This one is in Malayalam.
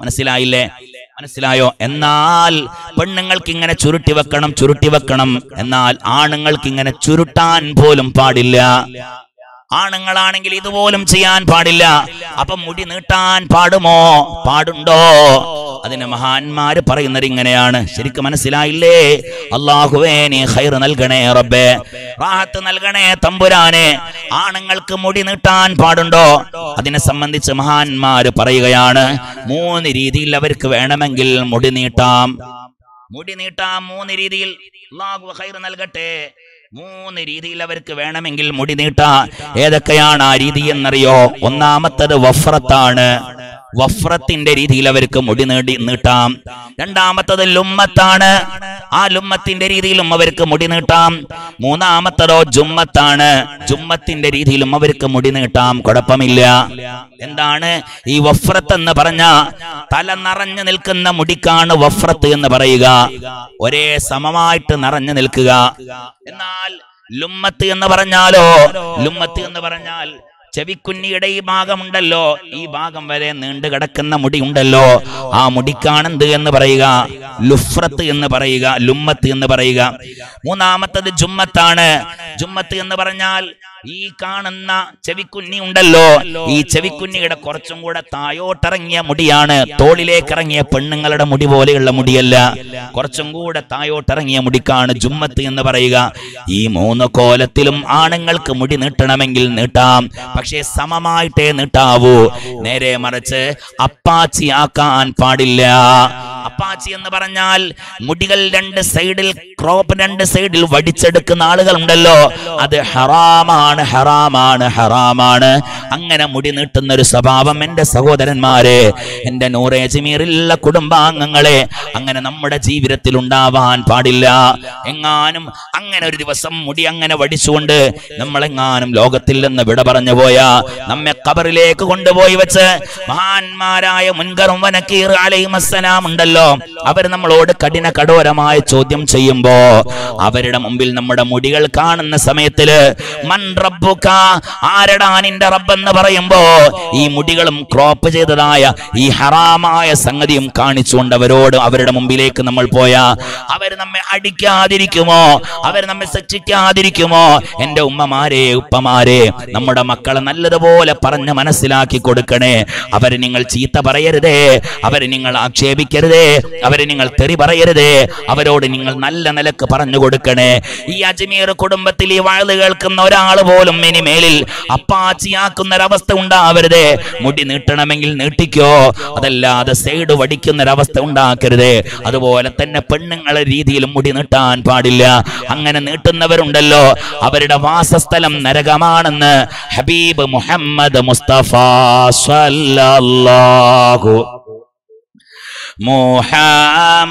മനസ്സിലായില്ലേ? മനസ്സിലായോ? എന്നാൽ പെണ്ണുങ്ങൾക്ക് ഇങ്ങനെ ചുരുട്ടി വെക്കണം ചുരുട്ടി വെക്കണം. എന്നാൽ ആണുങ്ങൾക്ക് ഇങ്ങനെ ചുരുട്ടാൻ പോലും പാടില്ല. ആണുങ്ങളാണെങ്കിൽ ഇതുപോലും ചെയ്യാൻ പാടില്ല. അപ്പൊ മുടി നീട്ടാൻ പാടുമോ? പാടുണ്ടോ? അതിന് മഹാന്മാര് പറയുന്നത് ഇങ്ങനെയാണ്. ശരിക്കും മനസ്സിലായില്ലേ? അള്ളാഹുവേ നീ ഹൈർ നൽകണേ റബ്ബേ. റാഹത്ത് നൽകണേ തമ്പുരാനെ. ആണുങ്ങൾക്ക് മുടി നീട്ടാൻ പാടുണ്ടോ? അതിനെ സംബന്ധിച്ച് മഹാന്മാര് പറയുകയാണ്. മൂന്ന് രീതിയിൽ അവർക്ക് വേണമെങ്കിൽ മുടി നീട്ടാം. മുടി നീട്ടാം മൂന്ന് രീതിയിൽ. അള്ളാഹു ഹൈർ നൽകട്ടെ. മൂന്ന് രീതിയിൽ അവർക്ക് വേണമെങ്കിൽ മുടി നീട്ടാ. ഏതൊക്കെയാണ് ആ രീതി എന്നറിയോ? ഒന്നാമത്തത് വഫ്രത്താണ്. വഫ്രത്തിന്റെ രീതിയിൽ അവർക്ക് മുടി നേടി നീട്ടാം. രണ്ടാമത്തത് ലുമ്മത്താണ്. ആ ലുമ്മത്തിന്റെ രീതിയിലും അവർക്ക് മുടി നീട്ടാം. മൂന്നാമത്തതോ ജുമ്മത്താണ്. ജുമ്മത്തിന്റെ രീതിയിലും അവർക്ക് മുടി നീട്ടാം. കുഴപ്പമില്ല. എന്താണ്? ഈ വഫ്രത്ത് എന്ന് പറഞ്ഞ തല നിറഞ്ഞു നിൽക്കുന്ന മുടിക്കാണ് വഫ്രത്ത് എന്ന് പറയുക. ഒരേ സമമായിട്ട് നിറഞ്ഞു നിൽക്കുക. എന്നാൽ ലുമ്മത്ത് എന്ന് പറഞ്ഞാലോ? ലുമ്മത്ത് എന്ന് പറഞ്ഞാൽ ചെവിക്കുന്നിയുടെ ഈ ഭാഗമുണ്ടല്ലോ ഈ ഭാഗം വരെ നീണ്ടു കിടക്കുന്ന മുടി ഉണ്ടല്ലോ ആ മുടിക്കാണെന്ത് എന്ന് പറയുക? ലുഫ്രത്ത് എന്ന് പറയുക ലുമ്മത്ത് എന്ന് പറയുക. മൂന്നാമത്തത് ജുമ്മത്താണ്. ജുമ്മത്ത് എന്ന് പറഞ്ഞാൽ ഈ കാണുന്ന ചെവിക്കുഞ്ഞി ഉണ്ടല്ലോ. ഈ ചെവിക്കുഞ്ഞിയുടെ കുറച്ചും കൂടെ തായോട്ടിറങ്ങിയ മുടിയാണ്. തോളിലേക്ക് ഇറങ്ങിയ പെണ്ണുങ്ങളുടെ മുടി പോലെയുള്ള മുടിയല്ല. കുറച്ചും കൂടെ തായോട്ടിറങ്ങിയ മുടിക്കാണ് ജുമ്മത്ത് എന്ന് പറയുക. ഈ മൂന്ന് കോലത്തിലും ആണുങ്ങൾക്ക് മുടി നീട്ടണമെങ്കിൽ നീട്ടാം. പക്ഷേ സമമായിട്ടേ നീട്ടാവൂ. നേരെ മറിച്ച് അപ്പാച്ചിയാക്കാൻ പാടില്ല. അപ്പാച്ചി എന്ന് പറഞ്ഞാൽ മുടികൾ രണ്ട് സൈഡിൽ ക്രോപ്പ് രണ്ട് സൈഡിൽ വടിച്ചെടുക്കുന്ന ആളുകൾ ഉണ്ടല്ലോ അത് ഹറാമാണ് ഹറാമാണ് ഹറാമാണ്. അങ്ങനെ മുടി നീട്ടുന്ന ഒരു സ്വഭാവം എന്റെ സഹോദരന്മാരെ എന്റെ നൂറേജ്മീറില്ല കുടുംബാംഗങ്ങളെ അങ്ങനെ നമ്മുടെ ജീവിതത്തിൽ ഉണ്ടാവാൻ പാടില്ല. എങ്ങാനും അങ്ങനെ ഒരു ദിവസം മുടി അങ്ങനെ വടിച്ചുകൊണ്ട് നമ്മളെങ്ങാനും ലോകത്തിൽ നിന്ന് വിട പറഞ്ഞു പോയാ നമ്മെ കബറിലേക്ക് കൊണ്ടുപോയി വെച്ച് മഹാന്മാരായ മുൻകറും വനക്കീർ അലൈമസ്സലാം ഉണ്ടല്ലോ അവർ നമ്മളോട് കഠിന കഠോരമായ ചോദ്യം ചെയ്യുമ്പോ അവരുടെ മുമ്പിൽ നമ്മുടെ മുടികൾ കാണുന്ന സമയത്തിൽ മൻ റബ്ബുക? ആരടാ നിന്റെ റബ്ബെന്ന് പറയുമ്പോ ഈ മുടികളും ക്രോപ്പ് ചെയ്തതായ ഈ ഹറാമായ സംഗതിയും കാണിച്ചുകൊണ്ട് അവരോട് അവരുടെ മുമ്പിലേക്ക് നമ്മൾ പോയാ അവർ നമ്മെ അടിക്കാതിരിക്കുമോ? അവർ നമ്മെ ശിക്ഷിക്കാതിരിക്കുമോ എന്റെ ഉമ്മമാരെ ഉപ്പമാരെ നമ്മുടെ മക്കളെ നല്ലതുപോലെ പറഞ്ഞ് മനസ്സിലാക്കി കൊടുക്കണേ. അവരെ നിങ്ങൾ ചീത്ത പറയരുതേ. അവരെ നിങ്ങൾ ആക്ഷേപിക്കരുതേ. അവരെ നിങ്ങൾ തെറി പറയരുതേ. അവരോട് നിങ്ങൾ നല്ല നിലയ്ക്ക് പറഞ്ഞു കൊടുക്കണേ. ഈ അജ്മീർ കുടുംബത്തിൽ ഈ വാഴ് കേൾക്കുന്ന ഒരാൾ പോലും ഇനി മേലിൽ അപ്പാച്ചിയാക്കുന്ന ഒരവസ്ഥ ഉണ്ടാവരുതേ. മുടി നീട്ടണമെങ്കിൽ നീട്ടിക്കോ. അതല്ലാതെ സൈഡ് വടിക്കുന്ന ഒരവസ്ഥ ഉണ്ടാക്കരുതേ. അതുപോലെ തന്നെ പെണ്ണുങ്ങളെ രീതിയിൽ മുടി നീട്ടാൻ പാടില്ല. അങ്ങനെ നീട്ടുന്നവരുണ്ടല്ലോ. അവരുടെ വാസസ്ഥലം നരകമാണെന്ന് ഹബീബ് മുഹമ്മദ് മുസ്തഫ സല്ലല്ലാഹു മുഹമ്മദ്